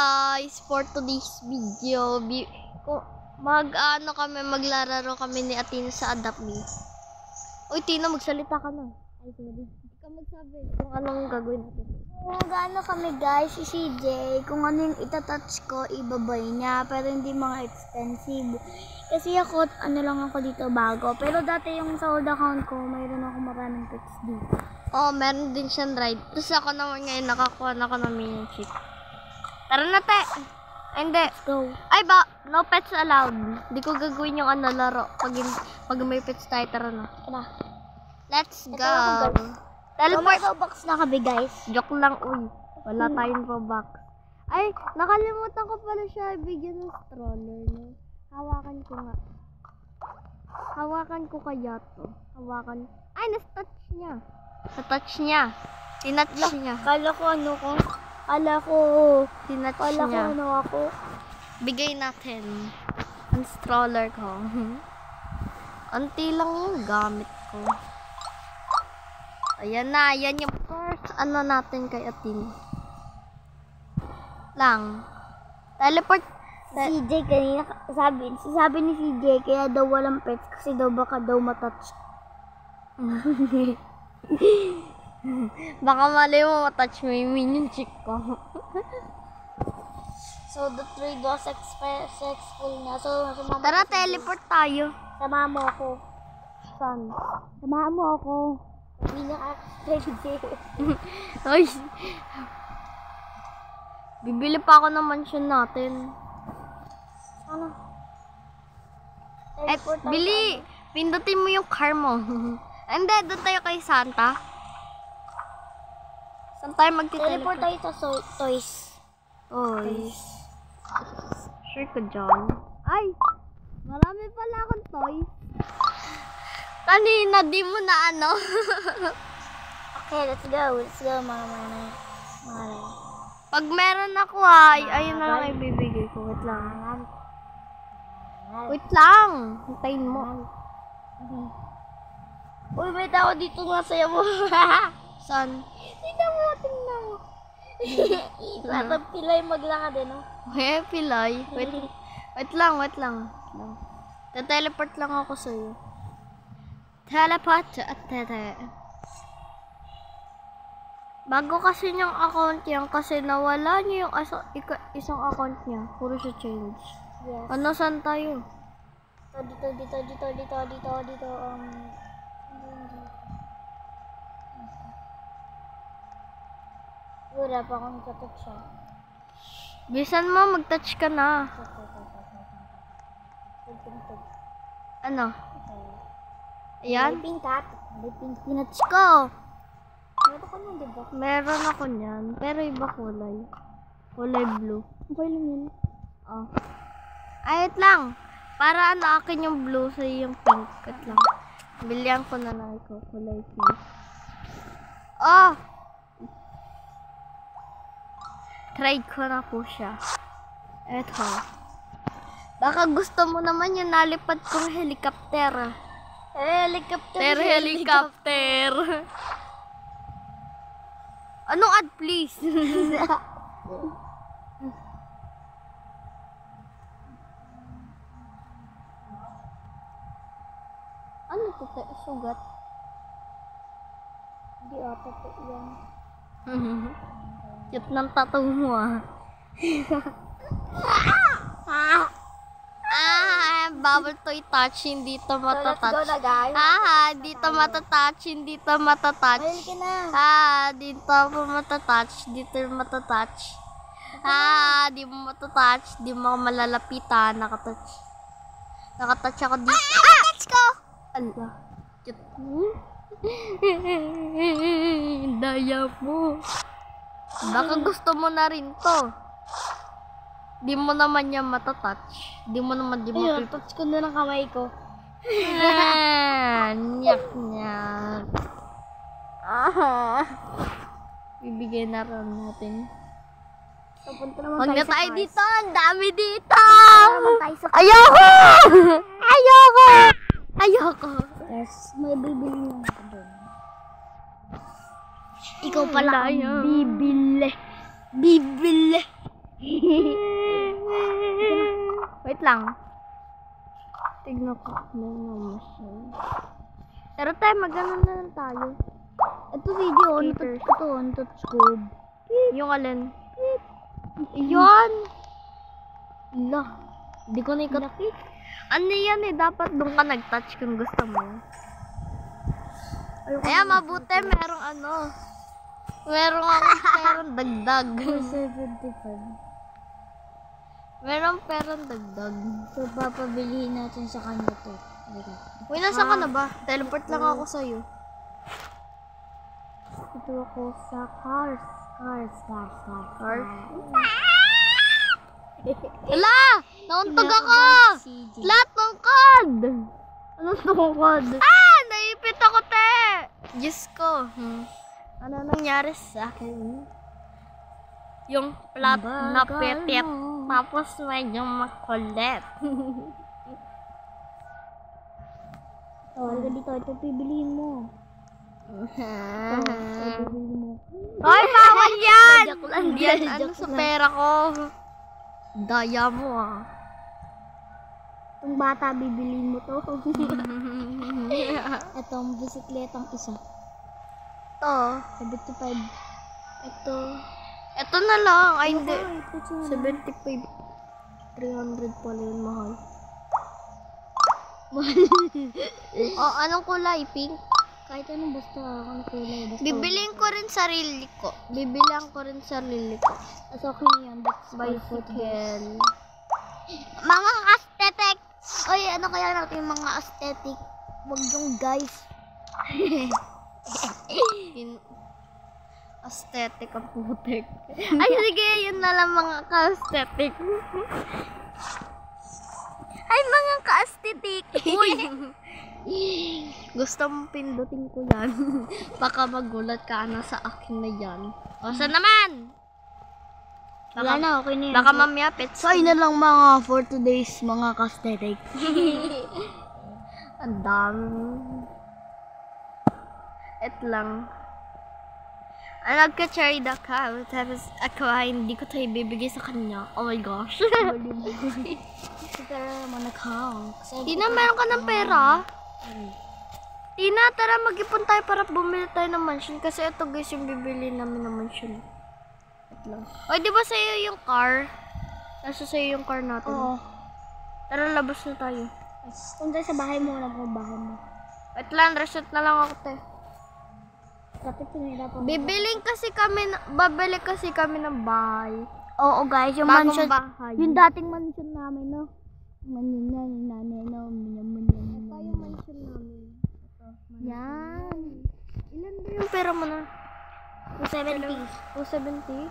guys, for today's video, mag ano kami, maglararo kami ni Atina sa Adapt Me. Uy, Tina, magsalita ka na. Ay, sorry. Hindi ka magsabi kung anong gagawin natin. Kung gaano kami guys, si CJ, kung ano yung itatouch ko, ibabay niya, pero hindi mga expensive. Kasi ako, ano lang ako dito bago. Pero dati yung sa old account ko, mayroon ako maraming pets dito. Oh, meron din siyang ride. Tapos ako naman ngayon, nakakuha na ako ng minion chick. Tara na, te! Ay, hindi. Let's go. Ay ba, no pets allowed. Hindi ko gagawin yung ano laro. Pag, pag may pets tayo, tara na. Tara. Let's Ito go. Teleport. may box na kami guys. Joke lang, uy. Wala tayong robux. Ay, nakalimutan ko pala siya bigyan ng stroller. No? Hawakan ko nga. Hawakan ko kaya to. Hawakan. Ay, nas-touch niya. Sa-touch niya. Tinouch niya. Kala ko ano ko. Kala ko, Tinouch kala ko niya. ano ako. Bigay natin. Ang stroller ko. Anti lang yung gamit ko. Ayan na. Yan yung first ano natin kay Atin. Lang. Teleport. Si CJ kanina, sabi, sabi ni CJ, kaya daw walang pets kasi daw baka daw matouch. Baka mali mo matouch mo yung minion chick ko. So, the trade was successful na. So, sumama Tara, ko teleport tayo. Sama mo ako. Saan? Sama mo ako. Hindi na trade Ay. Bibili pa ako ng mansion natin. Ano? Eh, Bili! Pindutin mo yung car mo. Hindi, doon tayo kay Santa. Saan tayo sa- Teleport magti-teleport? tayo sa so- toys. Toys. Sure ka dyan. Ay! Marami pala akong toys. Kanina, di mo na ano. Okay, let's go. Let's go, mga mga mga Pag meron ako ay, ayun na lang ibibigay ko. Wait lang. Wait lang. Hintayin mo. Uy, may tao dito nga sa'yo mo. Saan? Tingnan mo, tingnan mo. Natang pilay maglakad eh, no? Eh, pilay. Wait, wait lang, wait lang. Wait lang. Ako sa'yo. Teleport at tete. Bago kasi niyang account yan kasi nawala niya yung ika, isang account niya. Puro siya change. Yes. Ano, saan tayo? Dito, dito, dito, dito, dito, dito, um... Wala pa akong katot siya. Bisan mo, mag-touch ka na. Ano? Ayan? May pink cat. May pink pinats ko. Meron ko nun, di ba? Meron ako niyan. Pero iba kulay. Kulay blue. Okay lang yun. Oh. Ayot lang. Para ano akin yung blue sa yung pink. Kat lang. Bilihan ko na lang ito. Kulay pink. Oh! Trade ko na po siya. Eto. Baka gusto mo naman yung nalipad kong helicopter. Helicopter. Ter helicopter. Anong ad please? ano to? te? Sugat? Hindi ata po yan. Cute ng tattoo mo ah. ah, bubble toy touch, hindi to So, matatouch. na guys. Ah, dito matatouch, hindi to matatouch. Ka na. Ah, dito po matatouch, dito matatouch. Ah, di mo matatouch, di mo malalapitan, nakatouch. Nakatouch ako dito. Ah! Touch ko! Allah. Cute. Daya mo. Baka gusto mo na rin to. Di mo naman yan matatouch. Di mo naman, di mo Ayun, touch ko na ng kamay ko. Ah, nyak nyak. Ah. Bibigay na rin natin. Papunta naman Huwag na tayo cars. dito. Ang dami dito. naman tayo sa Ayoko! Ayoko! Ayoko! Yes, may Ikaw pala ang bibili. Bibili. lang. Tignan ko. May naman siya. Pero tayo, magano na lang tayo. Ito video, ano to? Skaters. Ito, ano. Yung alin? Yun! La. Hindi ko na ikat. Ano yan eh, dapat doon ka nag-touch kung gusto mo. Kaya mabuti, merong ano. Merong akong perang dagdag. 75. merong perang dagdag. So, papabilihin natin sa kanya to. Uy, nasa ka na ba? Teleport lang ako sa'yo. Ito ako sa cars. Cars, cars, cars. Cars? Wala! Nauntog ako! CJ. Flat tungkod! Anong tungkod? Ah! Naipit ako, te! Diyos ko. Hmm. Ano nangyari sa akin? Yung flat na Bagal pitit. mo. Tapos medyo makulit. Oh, halika dito. Ito pipiliin mo. Hoy, bawal yan! Lang, Yan, ano sa pera ko? Daya mo ah. Itong bata, bibiliin mo to. Ito, ang bisikletang isa. Ito. 75. Ito. Ito na lang. Ay, hindi. Ay, ito siya. 75. 300 pala yun, mahal. oh, anong kulay? Pink? Kahit anong basta ang kulay. Basta Bibiliin ko rin sarili ko. Bibilihan ko rin sarili ko. That's okay na yan. That's. Bicycle. Mga aesthetic! Oy, ano kaya natin mga aesthetic? Wag yung guys. In aesthetic ang putik. Ay, sige, yun na lang mga ka-aesthetic. Ay, mga ka-aesthetic. Uy! Gusto mong pindutin ko yan. Baka magulat ka na sa akin na yan. O, saan naman? Wala na, okay na. Baka mamaya pets. So, na lang mga for today's mga aesthetic. Ang dami. Et lang. Ah, nagka-cherry the cow. Tapos ako ay hindi ko tayo bibigay sa kanya. Oh my gosh. Pero naman nag-hang. Tina, meron ka ng pera? Tina, tara mag-ipon tayo para bumili tayo ng mansion. Kasi ito guys yung bibili namin ng mansion. Oy, di ba sa'yo yung car? Nasa sa'yo yung car natin. Oo. Tara, labas na tayo. Kung tayo sa bahay mo, lang kung bahay mo. Wait lang, reset na lang ako, te. Bibiling kasi kami, na- babili kasi kami ng bahay. Oo guys, yung Bagong mansion. bahay. Yung dating mansion namin, no? Mansion na, yung nanay, no? Mansion, mansion, Ito yung mansion namin. Yan. Ilan ba yung pera mo na? 270. 270?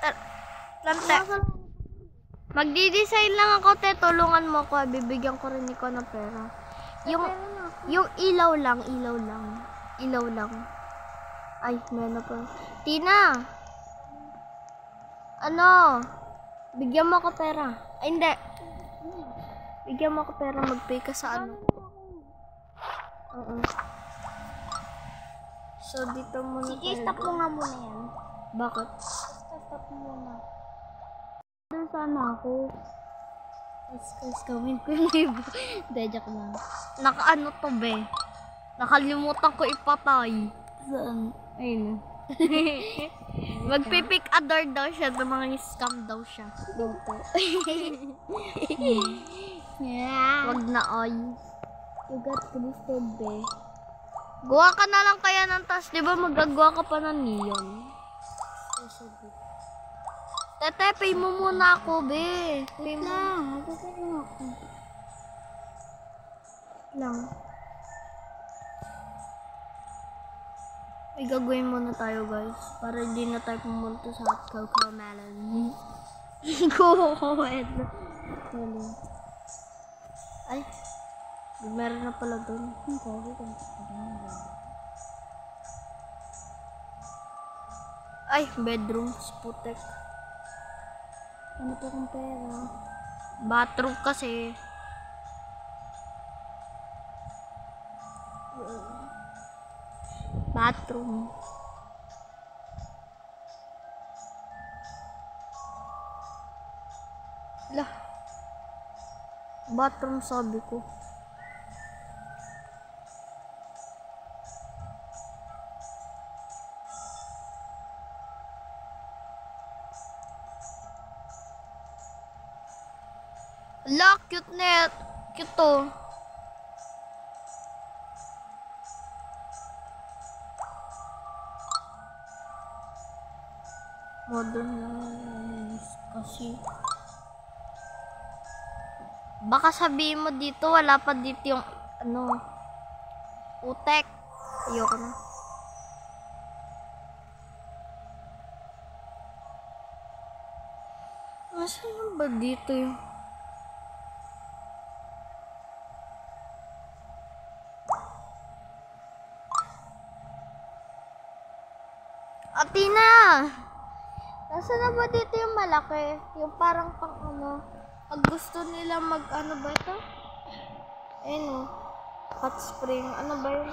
Tar- Lante. Magdi-design lang ako, te. Tulungan mo ko. Bibigyan ko rin ikaw ng pera. Yung, yung ilaw lang, ilaw lang. Ilaw lang. Ay, meron pa. Tina! Ano? Bigyan mo ako pera. Ay, hindi. Bigyan mo ako pera. Mag-pay ka sa ano. Oo. So, dito muna Sige, tayo. stop mo nga muna yan. Bakit? Stop muna. Doon sana ako. Tapos, gawin ko yung libo. Hindi, joke lang. Nakaano to, be? Nakalimutan ko ipatay. Saan? Ayun. Magpipick a door daw siya. The mga scam daw siya. Dito. yeah. Wag na ay. You got twisted, be. Gawa ka na lang kaya ng tas. Di ba magagawa ka pa ng neon? Tete, pay mo muna ako, be. Pay mo. Lang, magkakaroon ako. lang. May gagawin muna tayo guys. Para hindi na tayo pumunta sa hot cocoa melon. Ahead. Melon. Ay. Meron na pala doon. Ay, bedroom. Sputek. Ano pa kong pera? Bathroom kasi. Bathroom. Lah. Bathroom sabi ko. Ala, cute net. Cute to. Modern lang kasi. Baka sabihin mo dito, wala pa dito yung, ano, utek. Ayoko na. Nasaan ba dito yung... Atina! Nasaan na ba dito yung malaki? Yung parang pang ano? Pag gusto nila mag ano ba ito? Ayun o. Hot spring. Ano ba yun?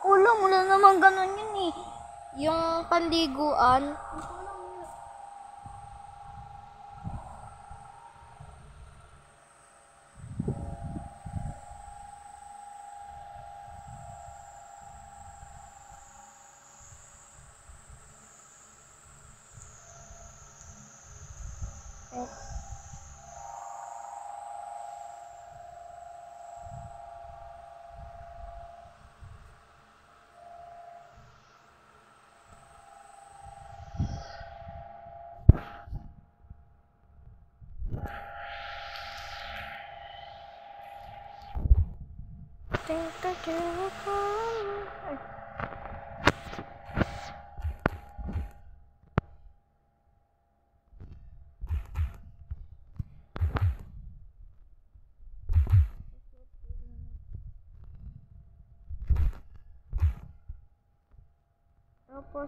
Kulang, wala naman ganun yun eh. Yung pandiguan. Eh, Think that you will come. Ay. Tapos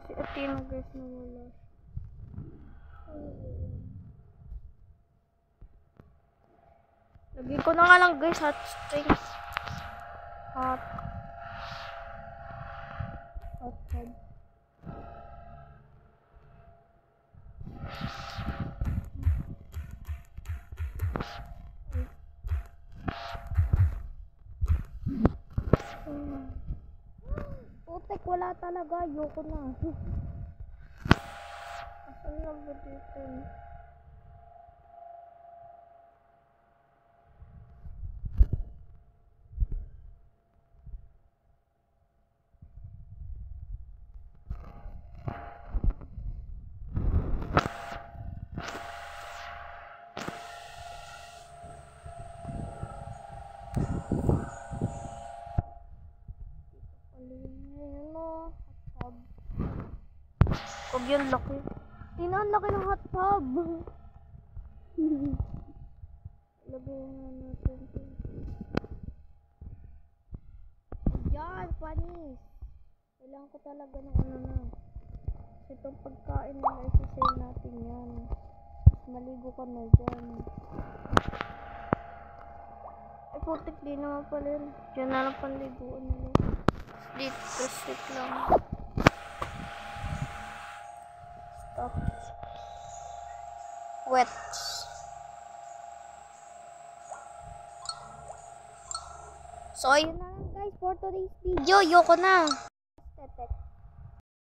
si Athena guys nawala. Lagyan ko na nga lang guys hot strings. Hot. Hot tub. Wala talaga. Ayoko na. Asan na ba dito? Alino, hot tub. Yung laki. Tina, ang laki ng hot tub. Lagay nga natin. Yan, panis. Kailangan ko talaga ng ano na. Kasi itong pagkain nila, isa-sale natin yan. Maligo ka na dyan. Ay, putik di naman pala yun. Diyan na lang panliguan nila. Dito, sit lang. Stop. Wet. So, ayun na lang guys for today's video. Yoko na.